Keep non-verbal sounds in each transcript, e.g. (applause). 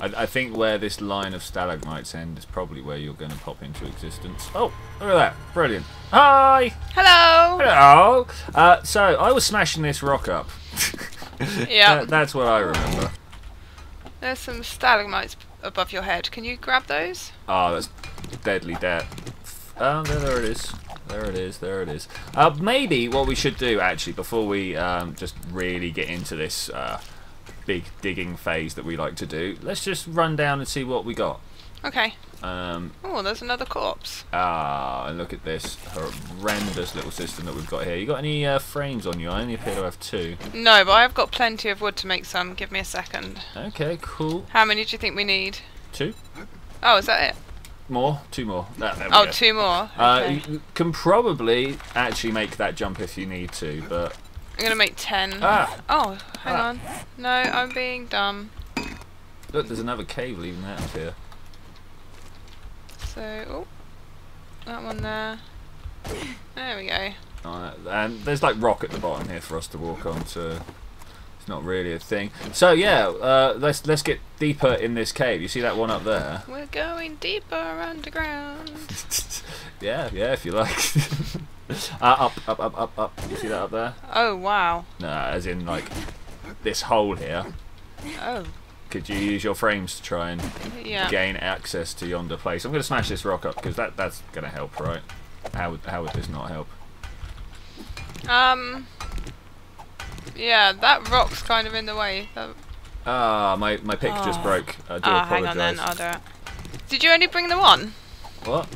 I, I think where this line of stalagmites end is probably where you're going to pop into existence. Oh, look at that. Brilliant. Hi! Hello. Hello! Uh, so, I was smashing this rock up. (laughs) Yeah. That- that's what I remember. There's some stalagmites above your head. Can you grab those? Oh, that's deadly debt. Oh, there, there it is. There it is. There it is. Uh, maybe what we should do actually before we um, just really get into this uh, big digging phase that we like to do, let's just run down and see what we got. Okay. Um, Oh, there's another corpse. ah, and look at this horrendous little system that we've got here. You got any uh, frames on you? I only appear to have two. No, but I've got plenty of wood to make some. Give me a second. Okay, cool. How many do you think we need? Two Oh, is that it? more, two more. Ah, there we Oh, go. two more. Uh, you can probably actually make that jump if you need to, but I'm gonna make ten. ah, Oh, hang Ah. on. No, I'm being dumb. look, there's another cave leading out of here. So, oh, that one there. There we go. And there's like rock at the bottom here for us to walk on, so it's not really a thing. So yeah, uh, let's let's get deeper in this cave. You see that one up there? We're going deeper underground. (laughs) yeah, yeah, if you like. (laughs) (laughs) uh, up, up, up, up, up. You see that up there? Oh, wow. No, as in like this hole here. Oh, Could you use your frames to try and yeah. gain access to yonder place? I'm going to smash this rock up because that that's going to help, right? How would how would this not help? Um. Yeah, that rock's kind of in the way. That- Ah, my my pick just Oh. broke. I do Ah, hang on apologise. then, I'll do it. Did you only bring the one? What?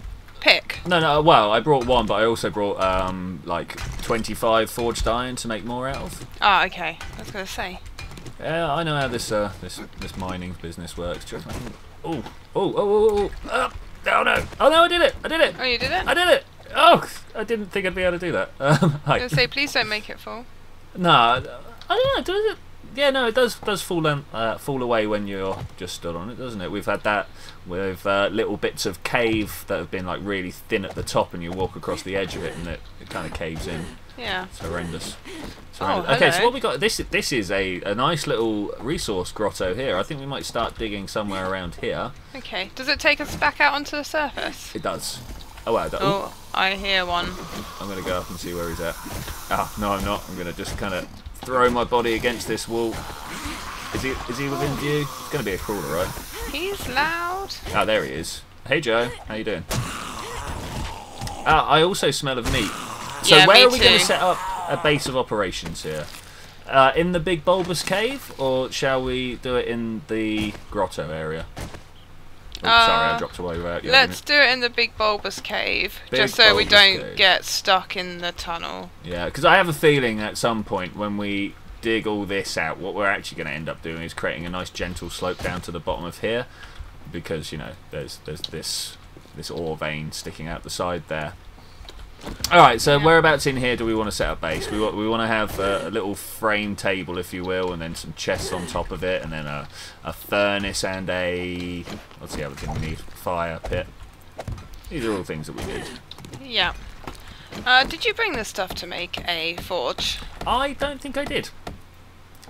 Pick. No, no. Well, I brought one, but I also brought um like 25 forged iron to make more out of. Ah, okay. I was gonna say. Yeah, I know how this uh this this mining business works. Just like, oh, oh, oh, oh, oh, oh, oh, no, oh no, I did it, I did it, Oh, you did it? I did it. Oh, I didn't think I'd be able to do that. (laughs) Um, I was gonna say, please don't make it full. (laughs) No, I don't know. Does it? Yeah, no, it does does fall um, uh, fall away when you're just stood on it, doesn't it? We've had that with uh, little bits of cave that have been like really thin at the top, and you walk across the edge of it, and it, it kind of caves in. Yeah. It's horrendous. It's Oh, horrendous. okay, so what we got? This this is a, a nice little resource grotto here. I think we might start digging somewhere around here. Okay. Does it take us back out onto the surface? It does. Oh wow! That, Oh, I hear one. I'm gonna go up and see where he's at. Ah, no, I'm not. I'm gonna just kind of throw my body against this wall. Is he is he within view? It's gonna be a crawler, right? He's loud. Ah, there he is. Hey Joe, how you doing? Ah, I also smell of meat. So Yeah, where me are we going to set up a base of operations here? Uh, in the big bulbous cave, or shall we do it in the grotto area? Oh, sorry, I Uh, dropped away without you. Let's do it in the big bulbous cave, Big just so we don't cave. get stuck in the tunnel. Yeah, because I have a feeling at some point when we dig all this out, what we're actually going to end up doing is creating a nice gentle slope down to the bottom of here, because you know there's there's this this ore vein sticking out the side there. All right, so Yeah. whereabouts in here do we want to set up base? We want we want to have a, a little frame table, if you will, and then some chests on top of it, and then a a furnace and a what's the other thing we need? Fire pit. These are all things that we need. Yeah. Uh, did you bring the stuff to make a forge? I don't think I did.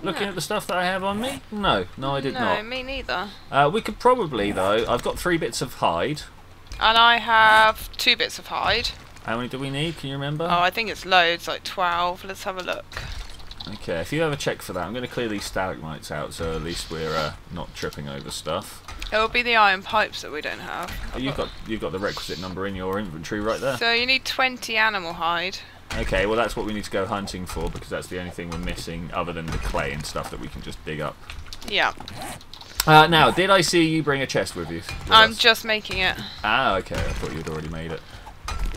Looking No. at the stuff that I have on me, no, no, I did no, not. No, me neither. Uh, we could probably though. I've got three bits of hide. And I have two bits of hide. How many do we need? Can you remember? Oh, I think it's loads, like 12. Let's have a look. Okay, if you have a check for that, I'm going to clear these stalagmites out, so at least we're uh, not tripping over stuff. It will be the iron pipes that we don't have. Oh, you've got you've got the requisite number in your inventory right there. So you need 20 animal hide. Okay, well that's what we need to go hunting for because that's the only thing we're missing other than the clay and stuff that we can just dig up. Yeah. Uh, now, did I see you bring a chest with you? with I'm us? just making it. Ah, okay. I thought you'd already made it.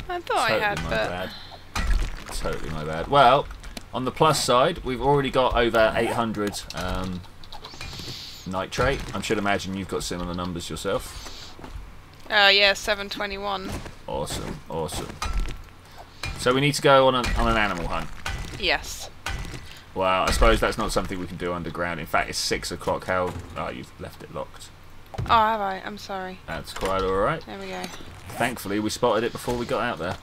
I thought I totally had, my but bad. Totally my bad. Well, on the plus side, we've already got over 800 um, nitrate. I should imagine you've got similar numbers yourself. uh, yeah, 721. Awesome, awesome. So we need to go on, a, on an animal hunt. Yes. Well, I suppose that's not something we can do underground. In fact, it's six o'clock. How? Oh, you've left it locked. Oh, have I? I'm sorry. That's quite all right. There we go. Thankfully, we spotted it before we got out there.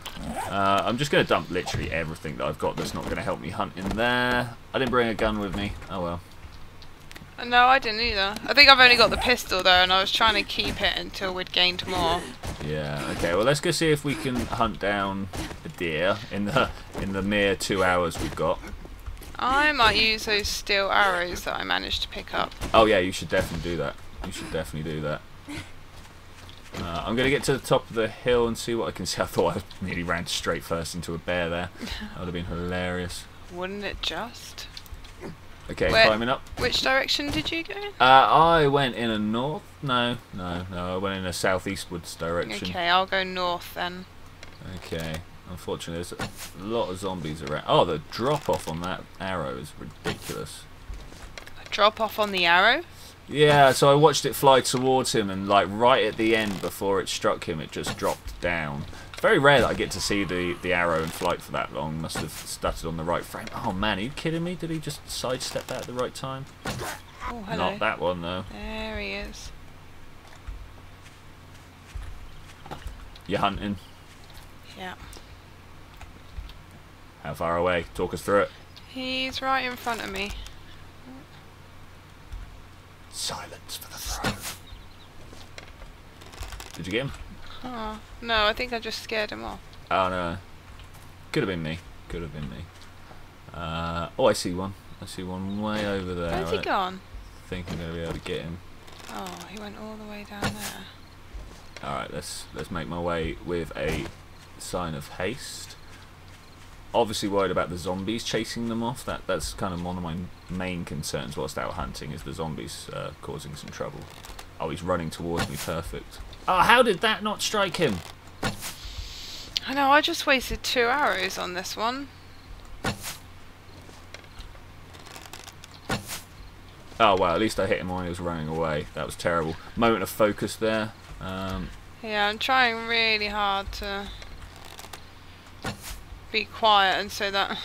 Uh, I'm just going to dump literally everything that I've got that's not going to help me hunt in there. I didn't bring a gun with me. Oh well. No, I didn't either. I think I've only got the pistol though, and I was trying to keep it until we'd gained more. Yeah. Okay. Well, let's go see if we can hunt down a deer in the in the mere two hours we've got. I might use those steel arrows that I managed to pick up. Oh yeah, you should definitely do that. You should definitely do that. Uh, I'm gonna get to the top of the hill and see what I can see. (laughs) I thought I nearly ran straight first into a bear there. That would have been hilarious. Wouldn't it just? Okay, Where- climbing up. Which direction did you go? Uh, I went in a north. No, no, no. I went in a southeastwards direction. Okay, I'll go north then. Okay. Unfortunately, there's a lot of zombies around. Oh, the drop off on that arrow is ridiculous. Drop off on the arrow. Yeah, so I watched it fly towards him, and like right at the end, before it struck him, it just dropped down. It's very rare that I get to see the the arrow in flight for that long. Must have stuttered on the right frame. Oh man, are you kidding me? Did he just sidestep that at the right time? Oh. Not that one though. There he is. You're hunting. Yeah. How far away? Talk us through it. He's right in front of me. Silence for the throne. Did you get him? Oh, no, I think I just scared him off. Oh no. Could have been me. Could have been me. Uh, oh, I see one. I see one way over there. Where's I he don't gone? think I'm gonna be able to get him. Oh, he went all the way down there. All right, let's let's make my way with a sign of haste. Obviously worried about the zombies chasing them off. That that's kind of one of my main concerns whilst out hunting is the zombies uh, causing some trouble. Oh, he's running towards me. Perfect. Oh, how did that not strike him? I know, I just wasted two arrows on this one. Oh well, at least I hit him when he was running away. That was terrible. Moment of focus there. Um, Yeah, I'm trying really hard to be quiet and say that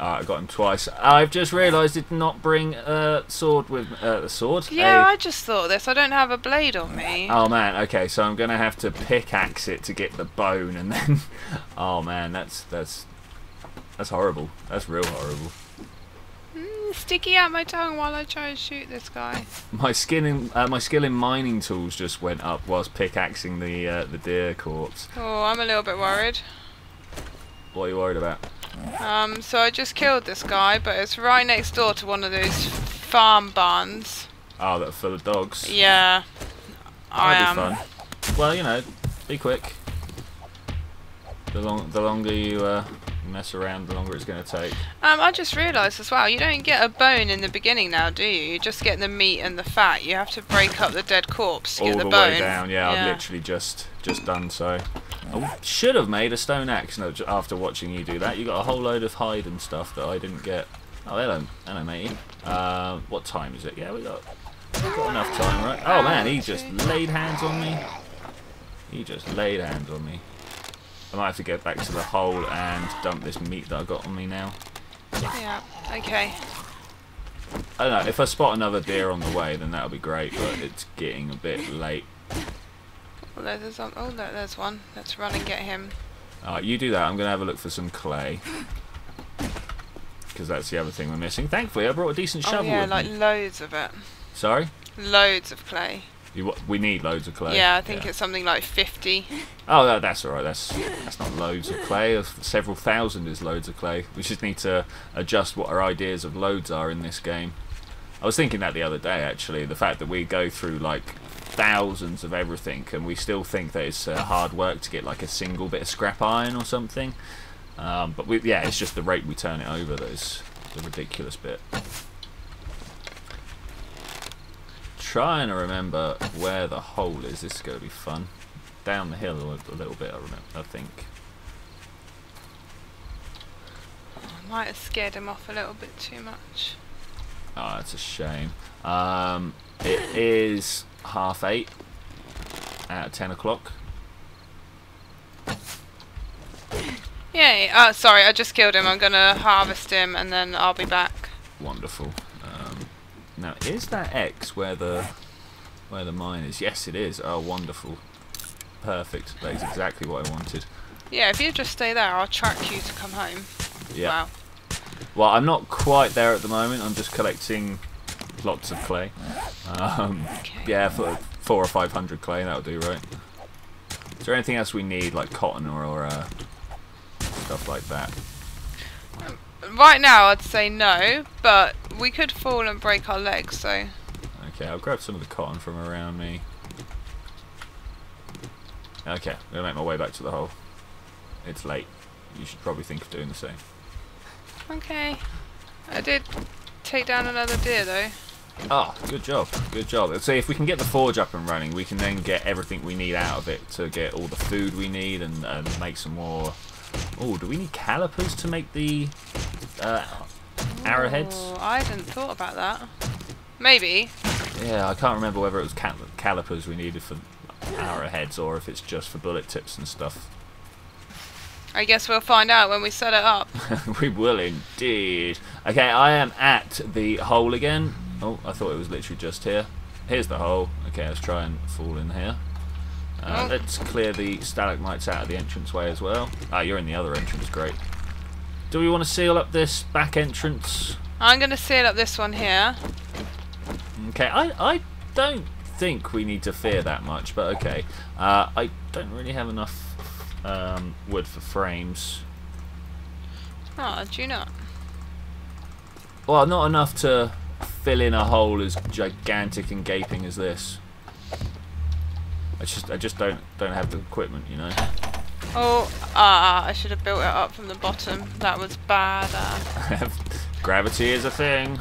ah, I got him twice. I've just realised did not bring a sword with uh, a sword. Yeah, A- I just thought this. I don't have a blade on me. Oh man, okay, so I'm gonna have to pickaxe it to get the bone, and then, (laughs) oh man, that's that's that's horrible. That's real horrible. Mm, sticky out my tongue while I try and shoot this guy. My skin in uh, my skill in mining tools just went up whilst pickaxing the uh, the deer corpse. Oh, I'm a little bit worried. What are you worried about? Um, so I just killed this guy, but it's right next door to one of those farm barns. Oh, that full of dogs. Yeah, I That'd am. be fun. Well, you know, be quick. The long, the longer you uh, mess around, the longer it's going to take. Um, I just realised as well, you don't get a bone in the beginning now, do you? You just get the meat and the fat. You have to break up the dead corpse to All get the, the, bone. way down. Yeah, I've literally just just done so. I should have made a stone axe no, after watching you do that. You got a whole load of hide and stuff that I didn't get. Oh, hello, hello, matey. Uh, what time is it? Yeah, we got we got enough time, right? Oh man, he just laid hands on me. He just laid hands on me. I might have to get back to the hole and dump this meat that I got on me now. Yeah. Okay. I don't know, if I spot another deer on the way, then that'll be great, but it's getting a bit late. Well, there's oh, there- there's one. Let's run and get him. Alright, you do that. I'm going to have a look for some clay. Because that's the other thing we're missing. Thankfully, I brought a decent shovel. Oh shovel yeah, with like me. loads of it. Sorry? Loads of clay. You, we need loads of clay. Yeah, I think it's something like 50. Oh, no, that's alright. That's that's not loads of clay. Of- Several thousand is loads of clay. We just need to adjust what our ideas of loads are in this game. I was thinking that the other day, actually. The fact that we go through, like, thousands of everything and we still think that it's uh, hard work to get, like, a single bit of scrap iron or something. Um, but, we, yeah, it's just the rate we turn it over that is the ridiculous bit. Trying to remember where the hole is. This is going to be fun. Down the hill a, little bit, I remember. I think. I might have scared him off a little bit too much. Oh, that's a shame. Um, it is half eight at ten o'clock. Yay. Oh, sorry, I just killed him. I'm gonna harvest him and then I'll be back. Wonderful. Now, is that X where the where the mine is? Yes, it is. Oh, wonderful. Perfect. That is exactly what I wanted. Yeah, if you just stay there, I'll track you to come home. Yeah. Wow. Well, I'm not quite there at the moment. I'm just collecting lots of clay. Um, Okay. yeah, for four or five hundred clay, that'll do, right? Is there anything else we need, like cotton or, or uh, stuff like that? Right now, I'd say no, but we could fall and break our legs, so. Okay, I'll grab some of the cotton from around me. Okay, I'm gonna make my way back to the hole. It's late. You should probably think of doing the same. Okay. I did take down another deer, though. Ah, good job, good job. Let's see if we can get the forge up and running. We can then get everything we need out of it to get all the food we need and, and make some more. Oh, do we need calipers to make the uh, arrowheads? Oh, I hadn't thought about that. Maybe. Yeah, I can't remember whether it was cal calipers we needed for arrowheads or if it's just for bullet tips and stuff. I guess we'll find out when we set it up. (laughs) we will indeed. Okay, I am at the hole again. Oh, I thought it was literally just here. Here's the hole. Okay, let's try and fall in here. Uh, Oh. Let's clear the stalagmites out of the entranceway as well. Ah, you're in the other entrance, great. Do we want to seal up this back entrance? I'm going to seal up this one here. Okay, I, I don't think we need to fear that much, but okay. Uh, I don't really have enough um, wood for frames. Oh, do you not? Well, not enough to fill in a hole as gigantic and gaping as this. I just, I just don't, don't have the equipment, you know. Oh, ah, I should have built it up from the bottom. That was bad. Uh, (laughs) Gravity is a thing.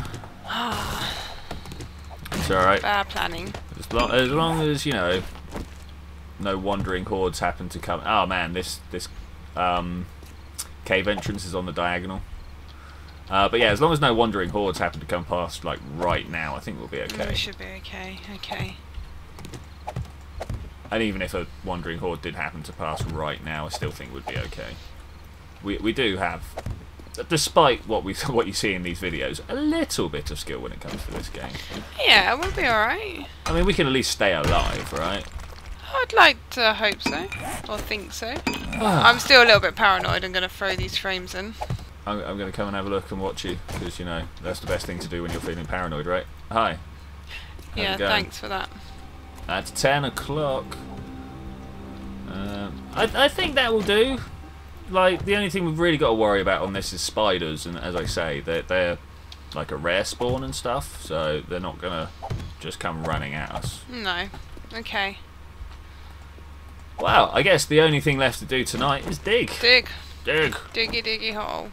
It's all right. bad planning. As long, as long as you know, no wandering hordes happen to come. Oh man, this this um, cave entrance is on the diagonal. Uh, but yeah, as long as no wandering hordes happen to come past, like right now, I think we'll be okay. We should be okay. Okay. And even if a wandering horde did happen to pass right now, I still think we'd be okay. We we do have, despite what we (laughs) what you see in these videos, a little bit of skill when it comes to this game. Yeah, we'll be alright. I mean, we can at least stay alive, right? I'd like to hope so. Or think so. (sighs) I'm still a little bit paranoid. I'm going to throw these frames in. I'm, I'm going to come and have a look and watch you because you know that's the best thing to do when you're feeling paranoid, right? Hi. How's yeah, thanks for that. At ten o'clock. Um, I, I think that will do. Like the only thing we've really got to worry about on this is spiders, and as I say, they're they're like a rare spawn and stuff, so they're not gonna just come running at us. No. Okay. Wow, I guess the only thing left to do tonight is dig. Dig. Dig. Diggy diggy hole.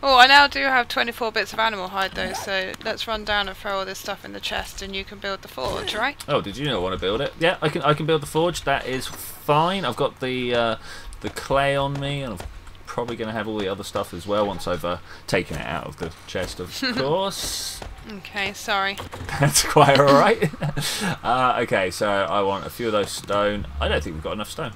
Oh, I now do have 24 bits of animal hide though, so let's run down and throw all this stuff in the chest and you can build the forge, right? Oh, did you not want to build it? Yeah, I can. I can build the forge. That is fine. I've got the uh, the clay on me, and I'm probably going to have all the other stuff as well once I've uh, taken it out of the chest. Of (laughs) course, Okay, sorry. that's quite all right. (laughs) uh, okay, so I want a few of those stone. I don't think we've got enough stone.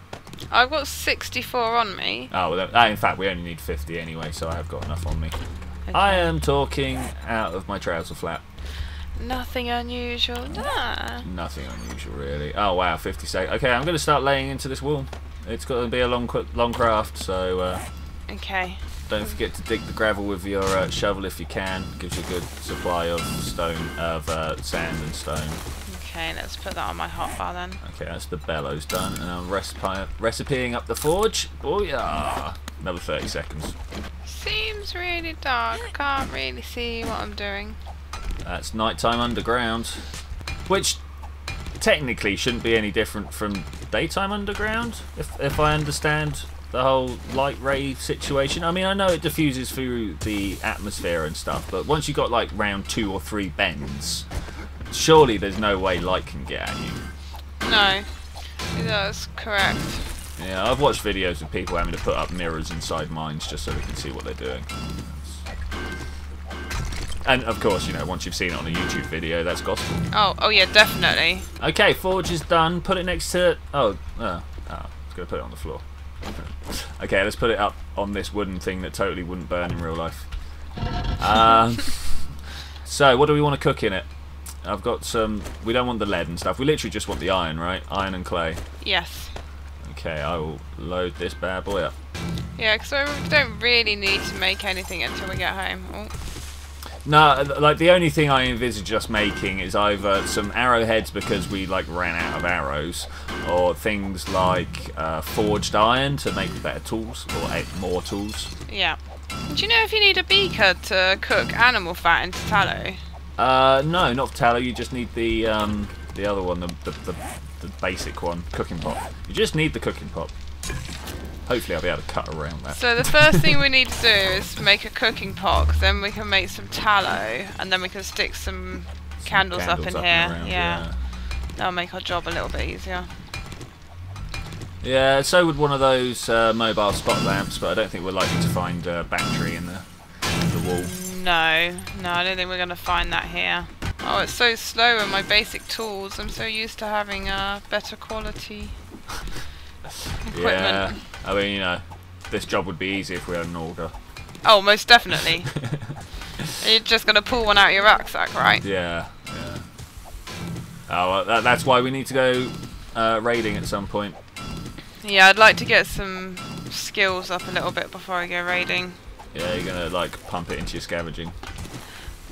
I've got 64 on me. Oh, well, in fact, we only need 50 anyway, so I have got enough on me. Okay. I am talking out of my trouser flap. Nothing unusual. Nah. Nothing unusual, really. Oh wow, 50 seconds. Okay, I'm going to start laying into this wall. It's got to be a long, long craft, so uh, Okay. don't forget to dig the gravel with your uh, shovel if you can. Gives you a good supply of stone, of uh, sand and stone. Okay, let's put that on my hotbar then. Okay, that's the bellows done, and I'm recipe- recipeing up the forge. Oh yeah, another 30 seconds. Seems really dark. I can't really see what I'm doing. That's nighttime underground, which technically shouldn't be any different from daytime underground, if if I understand the whole light ray situation. I mean, I know it diffuses through the atmosphere and stuff, but once you've got like round two or three bends, surely there's no way light can get at you. No. That's correct. Yeah, I've watched videos of people having to put up mirrors inside mines just so they can see what they're doing. And of course, you know, once you've seen it on a YouTube video, that's gospel. Oh, oh yeah, definitely. Okay, forge is done. Put it next to. Oh, oh, oh I was going to put it on the floor. okay, let's put it up on this wooden thing that totally wouldn't burn in real life. Um, (laughs) so, what do we want to cook in it? I've got some. We don't want the lead and stuff. We literally just want the iron, right? Iron and clay. Yes. Okay, I will load this bad boy up. Yeah, because we don't really need to make anything until we get home. Oh, No, like the only thing I envisage us making is either some arrowheads because we like ran out of arrows, or things like uh, forged iron to make better tools or more tools. Yeah. Do you know if you need a beaker to cook animal fat into tallow? Uh, no, not tallow. You just need the um, the other one, the, the the the basic one, cooking pot. You just need the cooking pot. Hopefully, I'll be able to cut around that. So the first thing we need to do is make a cooking pot. Then we can make some tallow, and then we can stick some, Some candles, up in and here. around, yeah. that'll make our job a little bit easier. Yeah, so would one of those uh, mobile spot lamps, but I don't think we're likely to find a battery in the, in the wall. No, no, I don't think we're gonna find that here. Oh, it's so slow in my basic tools. I'm so used to having uh, better quality (laughs) equipment. Yeah, I mean, you know, this job would be easy if we had an auger. Oh, most definitely. (laughs) You're just gonna pull one out of your rucksack, right? Yeah, yeah. Oh, well, that, that's why we need to go uh, raiding at some point. Yeah, I'd like to get some skills up a little bit before I go raiding. Yeah, you're gonna like pump it into your scavenging.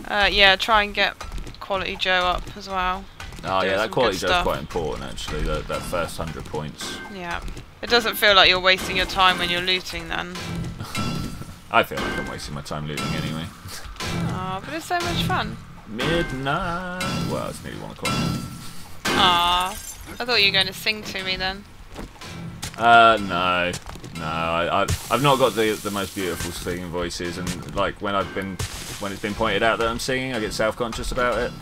Uh, yeah, try and get quality Joe up as well. Oh Do yeah, that quality stuff. quite important actually. That that first hundred points. Yeah. It doesn't feel like you're wasting your time when you're looting then. (laughs) I feel like I'm wasting my time looting anyway. (laughs) Aw, but it's so much fun. Midnight. Well, it's nearly one o'clock. Aw. I thought you were going to sing to me then. Uh, no, no. I, I've not got the the most beautiful singing voices, and like when I've been when it's been pointed out that I'm singing, I get self-conscious about it.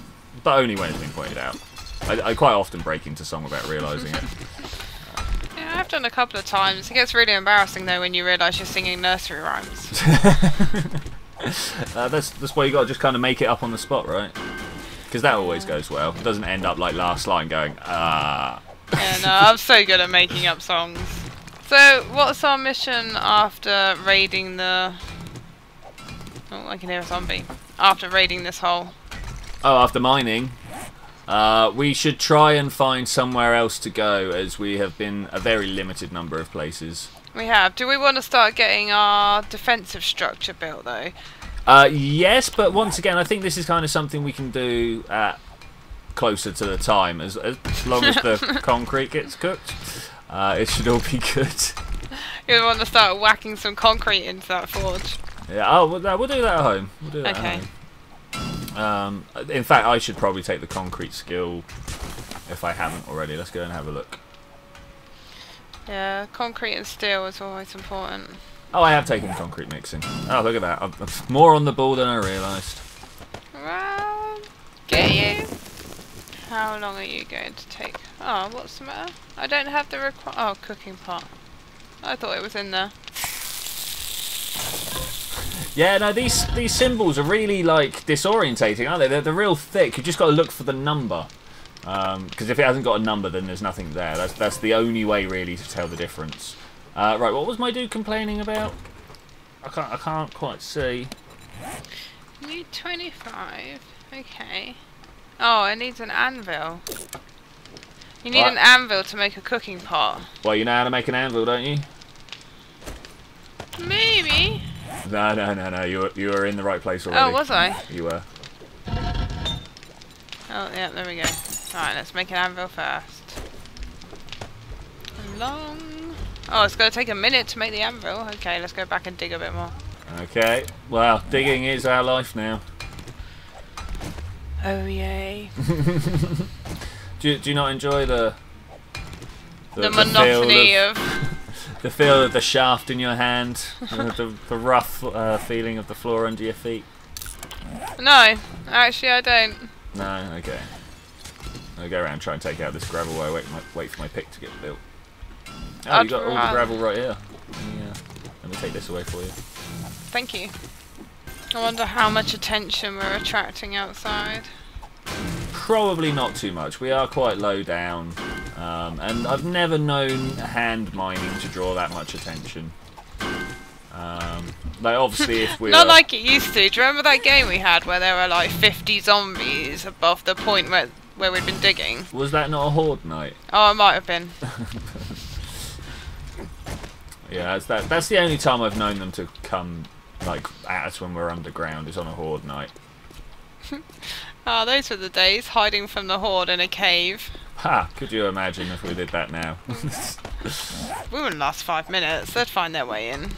But only when it's been pointed out. I, I quite often break into song without realising it. (laughs) Yeah, I've done a couple of times. It gets really embarrassing though when you realise you're singing nursery rhymes. (laughs) uh, that's that's why you got to just kind of make it up on the spot, right? Because that always goes well. It doesn't end up like last line going ah. yeah, no, (laughs) I'm so good at making up songs. So, what's our mission after raiding the... Oh, I can hear a zombie. After raiding this hole. Oh, after mining, uh, we should try and find somewhere else to go, as we have been a very limited number of places. We have. Do we want to start getting our defensive structure built though? Uh, yes, but once again, I think this is kind of something we can do at closer to the time, as as long as the (laughs) concrete gets cooked. Uh, it should all be (laughs) good. You want to start whacking some concrete into that forge? Yeah. Oh, we'll, we'll do that at home. We'll do that Okay. at home. Um, in fact, I should probably take the concrete skill if I haven't already. Let's go and have a look. Yeah, concrete and steel is always important. Oh, I have taken concrete mixing. Oh, look at that. I'm, I'm more on the ball than I realised. Well, get you. How long are you going to take? Oh, what's the matter? I don't have the requ- Oh, cooking pot. I thought it was in there. Yeah, no, these these symbols are really like disorientating, aren't they? They're, they're real thick. You've just got to look for the number. Because if it hasn't got a number, then there's nothing there. That's that's the only way really to tell the difference. Uh, right, what was my dude complaining about? I can't I can't quite see. Need 25. Okay. Oh, it needs an anvil. You need What? an anvil to make a cooking pot. Well, you know how to make an anvil, don't you? Maybe. No, no, no, no. You were, you were in the right place already. Oh, was I? You were. Oh, yeah, there we go. Alright, let's make an anvil first. Long. Oh, it's going to take a minute to make the anvil. Okay, let's go back and dig a bit more. Okay. Well, digging is our life now. Oh, yay. (laughs) Do you, do you not enjoy the The, feel monotony of, of... (laughs) the feel of the shaft in your hand, the, the, the rough uh, feeling of the floor under your feet? No, actually I don't. No, okay. I'll go around and try and take out this gravel while I wait, my, wait for my pick to get built. Oh, I'd you got all the gravel right here. Yeah. Let me take this away for you. Thank you. I wonder how much attention we're attracting outside. Probably not too much. We are quite low down, um, and I've never known hand mining to draw that much attention. Um, like obviously, if (laughs) we Not were- like it used to. Do you remember that game we had where there were like 50 zombies above the point where, where we'd been digging? was that not a horde night? Oh, it might have been. (laughs) Yeah, that's that. That's the only time I've known them to come like at us when we're underground is on a horde night. (laughs) Ah, those were the days, hiding from the horde in a cave. Ha! Could you imagine if we did that now? (laughs) We wouldn't last five minutes, they'd find their way in.